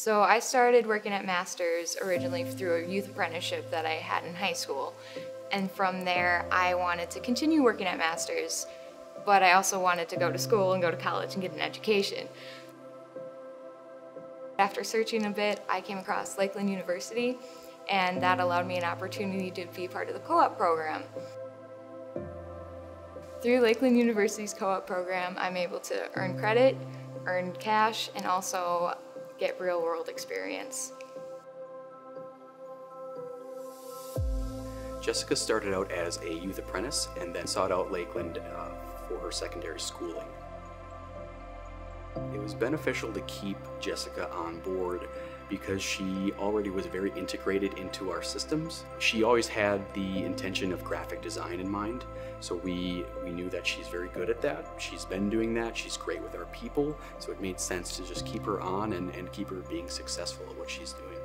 So I started working at Masters originally through a youth apprenticeship that I had in high school. And from there, I wanted to continue working at Masters, but I also wanted to go to school and go to college and get an education. After searching a bit, I came across Lakeland University, and that allowed me an opportunity to be part of the co-op program. Through Lakeland University's co-op program, I'm able to earn credit, earn cash, and also get real world experience. Jessica started out as a youth apprentice and then sought out Lakeland uh, for her secondary schooling. It was beneficial to keep Jessica on board because she already was very integrated into our systems. She always had the intention of graphic design in mind, so we, we knew that she's very good at that. She's been doing that, she's great with our people, so it made sense to just keep her on and, and keep her being successful at what she's doing.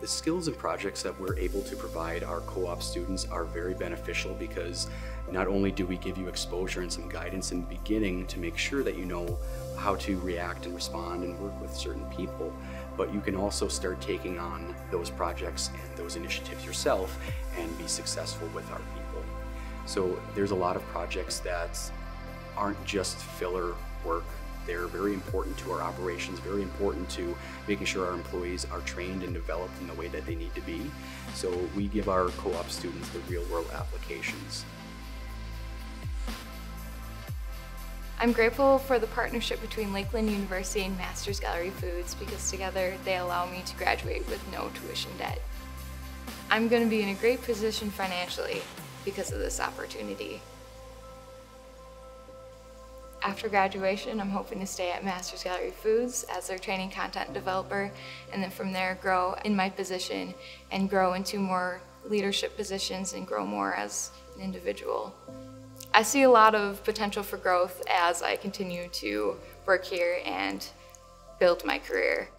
The skills and projects that we're able to provide our co-op students are very beneficial because not only do we give you exposure and some guidance in the beginning to make sure that you know how to react and respond and work with certain people, but you can also start taking on those projects and those initiatives yourself and be successful with our people. So there's a lot of projects that aren't just filler work they're very important to our operations, very important to making sure our employees are trained and developed in the way that they need to be. So we give our co-op students the real world applications. I'm grateful for the partnership between Lakeland University and Masters Gallery Foods because together they allow me to graduate with no tuition debt. I'm going to be in a great position financially because of this opportunity. After graduation, I'm hoping to stay at Masters Gallery Foods as their training content developer, and then from there grow in my position and grow into more leadership positions and grow more as an individual. I see a lot of potential for growth as I continue to work here and build my career.